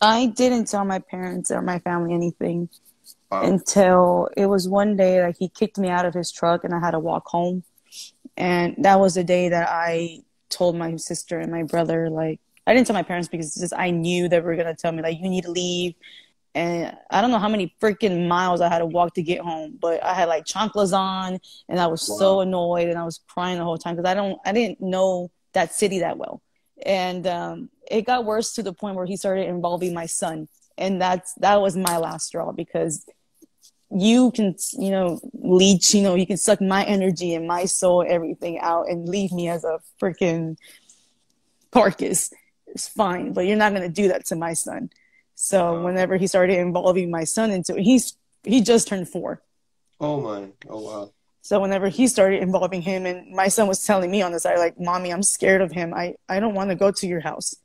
I didn't tell my parents or my family anything Wow. until it was one day like he kicked me out of his truck and I had to walk home. And that was the day that I told my sister and my brother like I didn't tell my parents because just I knew they were gonna tell me like you need to leave. And I don't know how many freaking miles I had to walk to get home, but I had like chanclas on and I was so annoyed and I was crying the whole time because I don't I didn't know that city that well. And um, it got worse to the point where he started involving my son. And that's that was my last straw because you can you know leech you know you can suck my energy and my soul everything out and leave me as a freaking carcass it's fine but you're not going to do that to my son so Wow. whenever he started involving my son into it he's he just turned four Oh my. Oh wow. so whenever he started involving him and my son was telling me on the side like mommy i'm scared of him i i don't want to go to your house